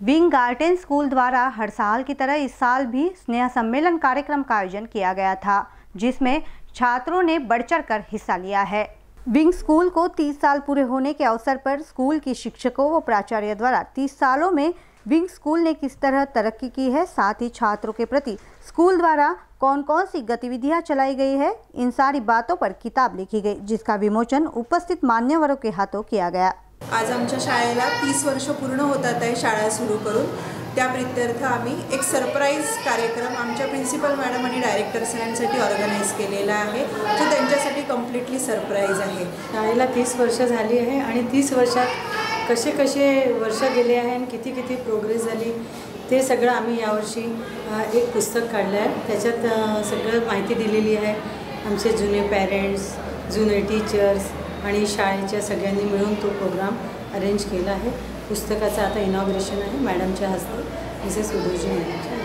Wing garden school द्वारा हर साल की तरह इस साल भी स्नेह सम्मेलन कार्यक्रम का आयोजन किया गया था, जिसमें छात्रों ने बढ़ चढ़ कर हिस्सा लिया है। विंग स्कूल को 30 साल पूरे होने के अवसर पर स्कूल के शिक्षकों व प्राचार्य द्वारा 30 सालों में विंग स्कूल ने किस तरह तरक्की की है, साथ ही छात्रों के प्रति स्कूल द्वारा कौन कौन सी गतिविधियाँ चलाई गई है, इन सारी बातों पर किताब लिखी गई, जिसका विमोचन उपस्थित मान्यवरों के हाथों किया गया। आज आमच्या शाळेला तीस वर्ष पूर्ण होतात आहे शाळा सुरू करून. त्या प्रित्यर्थ आम्ही एक सरप्राईज कार्यक्रम आमच्या प्रिन्सिपल मॅडम आणि डायरेक्टर सरांसाठी ऑर्गनाईज केलेला आहे. जो त्यांच्यासाठी कम्प्लिटली सरप्राईज आहे. शाळेला तीस वर्ष झाली आहे आणि तीस वर्षात कसे कसे वर्ष गेले आहे आणि किती किती प्रोग्रेस झाली ते सगळं आम्ही यावर्षी एक पुस्तक काढलं आहे त्याच्यात सगळं माहिती दिलेली आहे. आमचे जुने पॅरेंट्स जुने टीचर्स आणि शाळेच्या सगळ्यांनी मिळून तो प्रोग्राम अरेंज केला आहे. पुस्तकाचं आता इनॉग्रेशन आहे मॅडमच्या हस्ते मिसेस उदोजी मॅडमच्या.